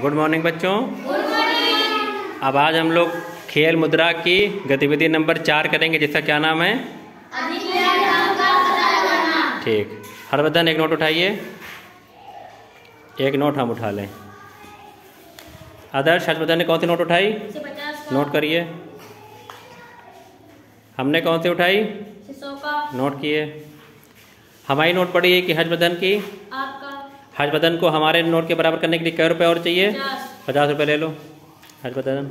Good morning बच्चों। अब आज हम लोग खेल मुद्रा की गतिविधि नंबर चार करेंगे जिसका क्या नाम है? ठीक। हरबदन एक नोट उठाइए। एक नोट हम उठा लें। आदर्श हर्षवर्धन ने कौन सी नोट उठाई? नोट करिए। हमने कौन सी उठाई? नोट किए। हमारी नोट पड़ी है कि हर्षवर्धन की? हर्षवर्धन को हमारे नोट के बराबर करने के लिए कै रुपये और चाहिए? पचास। रुपये ले लो हर्षवर्धन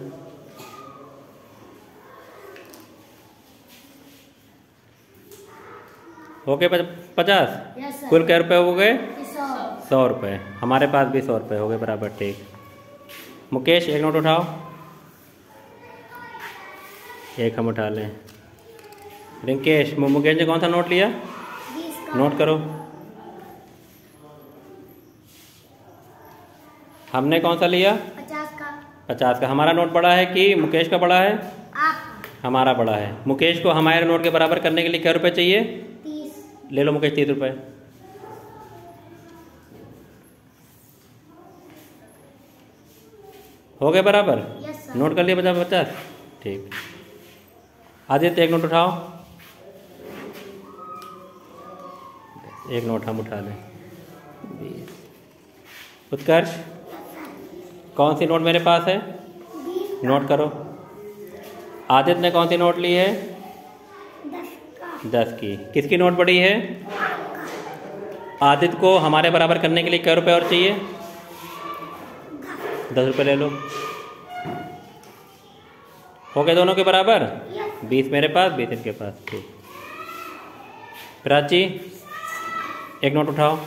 हो गए पचास? कुल कै रुपये हो गए? सौ। सौ रुपये हमारे पास भी सौ रुपये हो गए बराबर ठीक। मुकेश एक नोट उठाओ। एक हम उठा लें। रिंकेश मुकेश ने कौन सा नोट लिया? नोट करो। हमने कौन सा लिया? पचास का। पचास का। हमारा नोट बड़ा है कि मुकेश का बड़ा है? आप। हमारा बड़ा है। मुकेश को हमारे नोट के बराबर करने के लिए क्या रुपए चाहिए? तीस। ले लो मुकेश तीस रुपये हो गए बराबर? यस नोट कर लिए पचास पचास? ठीक। आदित्य एक नोट उठाओ। एक नोट हम उठा लें। उत्कर्ष? कौन सी नोट मेरे पास है? नोट करो। आदित्य ने कौन सी नोट ली है? दस की। किसकी नोट बड़ी है? आदित्य को हमारे बराबर करने के लिए क्या रुपये और चाहिए? दस रुपये ले लो। हो गए दोनों के बराबर? बीस मेरे पास, बीस इनके पास। ठीक। प्राची, एक नोट उठाओ।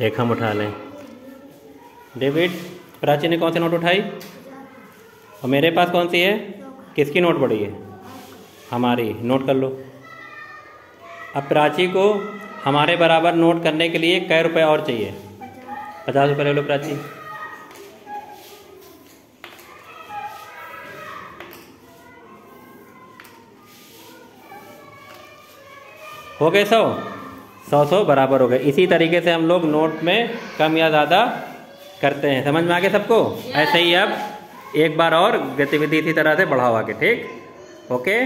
एक हम उठा लें। डेविड प्राची ने कौन सी नोट उठाई? और मेरे पास कौन सी है? किसकी नोट पड़ी है? हमारी। नोट कर लो। अब प्राची को हमारे बराबर नोट करने के लिए कै रुपए और चाहिए। पचास रुपये ले लो प्राची। हो गए सौ? सौ सौ बराबर हो गए। इसी तरीके से हम लोग नोट में कम या ज़्यादा करते हैं। समझ में आ गया सबको? ऐसे ही अब एक बार और गतिविधि इसी तरह से बढ़ावा के, ठीक? ओके?